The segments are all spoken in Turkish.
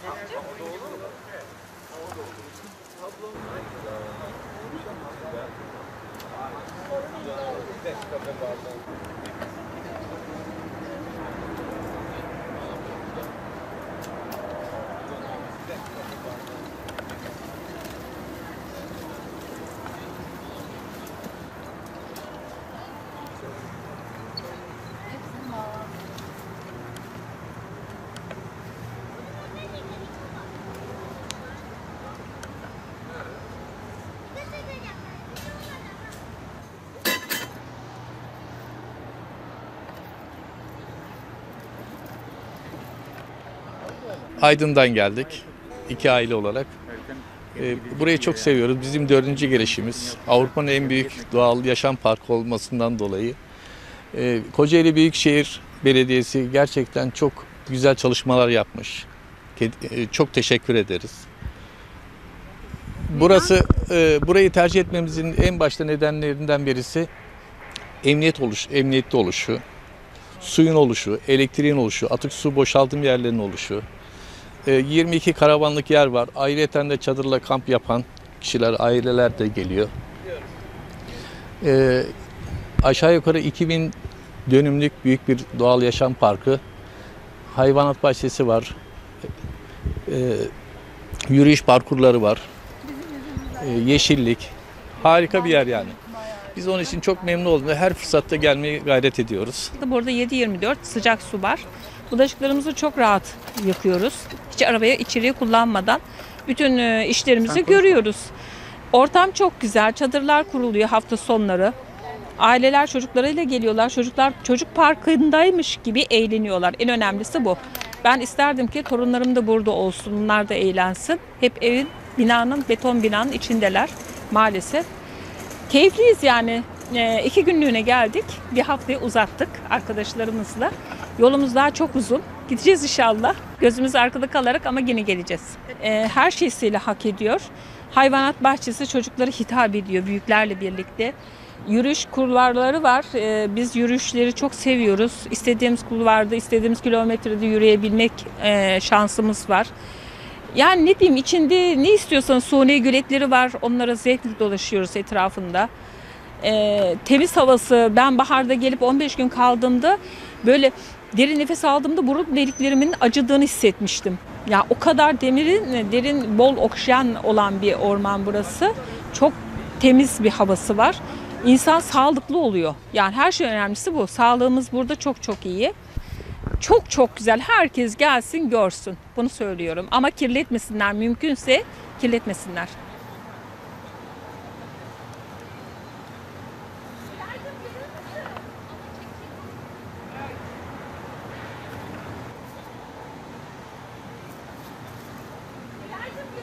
Tablonun Aydın'dan geldik. iki aile olarak. Ee, burayı çok seviyoruz. Bizim dördüncü gelişimiz. Avrupa'nın en büyük doğal yaşam parkı olmasından dolayı. Ee, Kocaeli Büyükşehir Belediyesi gerçekten çok güzel çalışmalar yapmış. E, Çok teşekkür ederiz. Burası, e, burayı tercih etmemizin en başta nedenlerinden birisi emniyet oluş, emniyetli oluşu, suyun oluşu, elektriğin oluşu, atık su boşaltım yerlerinin oluşu, e, 22 karavanlık yer var. Ayrıca de çadırla kamp yapan kişiler, aileler de geliyor. E, aşağı yukarı 2000 dönümlük büyük bir doğal yaşam parkı. Hayvanat bahçesi var. E, yürüyüş parkurları var. E, yeşillik. Harika bir yer yani. Biz onun için çok memnun olduk her fırsatta gelmeye gayret ediyoruz. Burada 7-24 sıcak su var. Bulaşıklarımızı çok rahat yıkıyoruz. Hiç arabaya içeriye kullanmadan bütün e, işlerimizi görüyoruz. Ortam çok güzel. Çadırlar kuruluyor hafta sonları. Aileler çocuklarıyla geliyorlar. Çocuklar çocuk parkındaymış gibi eğleniyorlar. En önemlisi bu. Ben isterdim ki torunlarım da burada olsun. Onlar da eğlensin. Hep evin, binanın, beton binanın içindeler maalesef. Keyifliyiz yani. Ee, iki günlüğüne geldik. Bir haftayı uzattık arkadaşlarımızla. Yolumuz daha çok uzun. Gideceğiz inşallah. Gözümüz arkada kalarak ama yine geleceğiz. Ee, her şeysiyle hak ediyor. Hayvanat bahçesi çocuklara hitap ediyor büyüklerle birlikte. Yürüyüş kulvarları var. Ee, biz yürüyüşleri çok seviyoruz. İstediğimiz kulvarda, istediğimiz kilometrede yürüyebilmek e, şansımız var. Yani ne diyeyim içinde ne istiyorsanız suni göletleri var. Onlara zevkle dolaşıyoruz etrafında. Ee, temiz havası. Ben baharda gelip 15 gün kaldığımda böyle derin nefes aldığımda burun deliklerimin acıdığını hissetmiştim. Ya o kadar demirin derin bol oksijen olan bir orman burası. Çok temiz bir havası var. İnsan sağlıklı oluyor. Yani her şey önemlisi bu. Sağlığımız burada çok çok iyi. Çok çok güzel. Herkes gelsin görsün. Bunu söylüyorum. Ama kirletmesinler. Mümkünse kirletmesinler.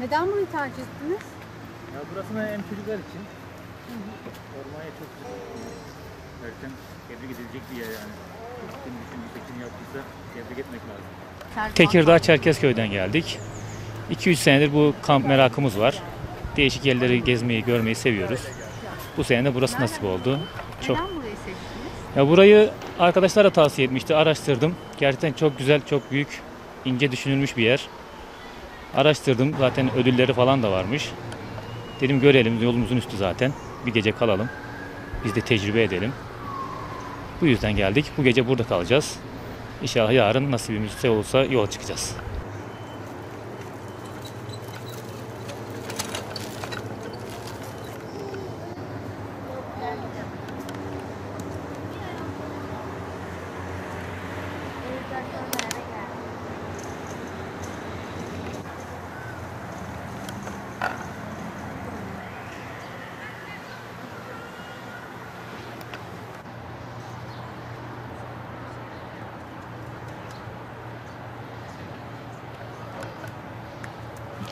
Neden bunu tercih ettiniz? Ya burası da hem çocuklar için ormanya çok erken tebrik edilecek bir yer yani. Kim düşündüyse kim yaptıysa tebrik etmek lazım. Tekirdağ Çerkezköy'den geldik. 2-3 senedir bu kamp merakımız var. Değişik yerleri gezmeyi, görmeyi seviyoruz. Bu sene de burası nasip oldu. Çok. Neden burayı seçtiniz? Ya burayı arkadaşlara tavsiye etmişti. Araştırdım. Gerçekten çok güzel, çok büyük, ince düşünülmüş bir yer. Araştırdım. Zaten ödülleri falan da varmış. Dedim görelim. Yolumuzun üstü zaten. Bir gece kalalım. Biz de tecrübe edelim. Bu yüzden geldik. Bu gece burada kalacağız. İnşallah yarın nasibimiz olursa yola çıkacağız.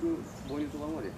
şu boynuz olan var ya.